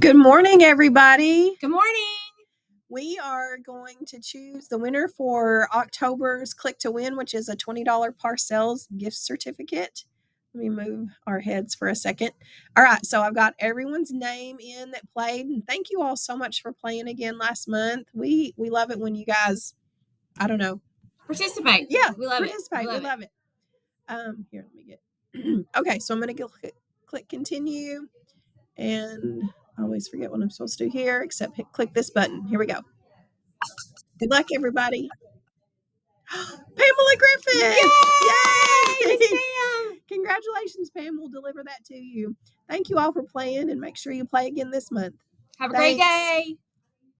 Good morning, everybody. Good morning. We are going to choose the winner for October's Click to Win, which is a $20 Parcells gift certificate. Let me move our heads for a second. All right, so I've got everyone's name in that played, and thank you all so much for playing again last month. We we love it when you guys, I don't know, Participate. yeah, We love it. participate. We We love love, it. it. Um, here, let me get. okay, so I'm gonna go click, click continue, and I always forget what I'm supposed to do here, except hit, click this button. Here we go. Good luck, everybody. Pamela Griffin! Yay! Yay! Congratulations, Pam. We'll deliver that to you. Thank you all for playing, and make sure you play again this month. Have a great day.